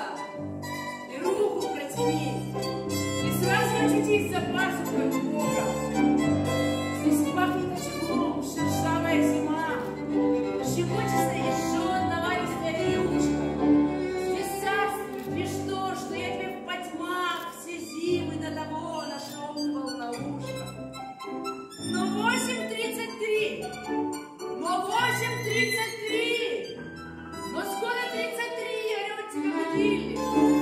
и руку протяни, и сразу очутись за пазухой Бога. Здесь пахнет очагом, шершавая зима, щекочется еще наваристая рюмочка. Здесь царствует лишь то, что я тебе в потьмах все зимы до того нашептывал на ушко. Но 8.33, но 8.33, maravilha.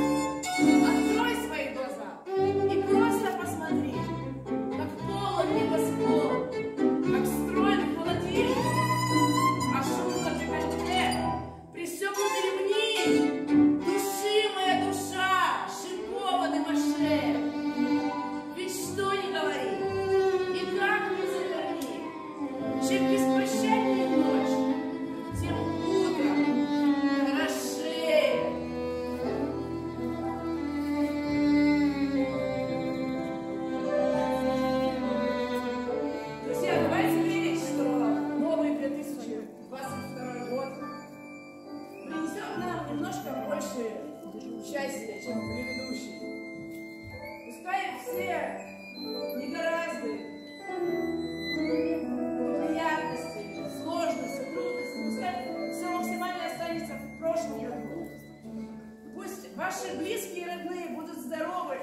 Немножко больше счастья, чем предыдущий. Пускай все негоразды, неприятности, сложности, трудности, пускай все максимально останется в прошлом году. Пусть ваши близкие и родные будут здоровы,